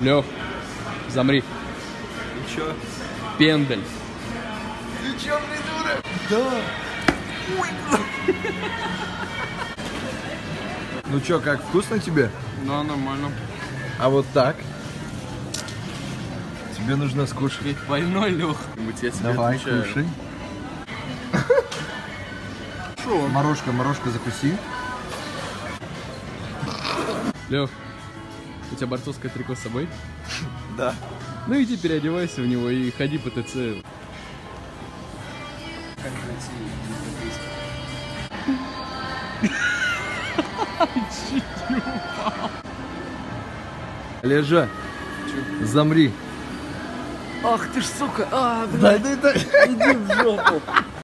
Лев, замри. И чё? Пендель. Ты чё, придурок? Да. Ну чё, как, вкусно тебе? Да, нормально. А вот так? Тебе нужно скушать. Ведь больной, Лех. Давай, отвечаю. кушай. Шо? Морожка, морожка закуси. Лев, у тебя борцовское трико с собой? Да. Ну иди переодевайся в него и ходи по ТЦ. Лежа. Замри. Ах ты ж сука! А, Да, да, да. иди в жопу!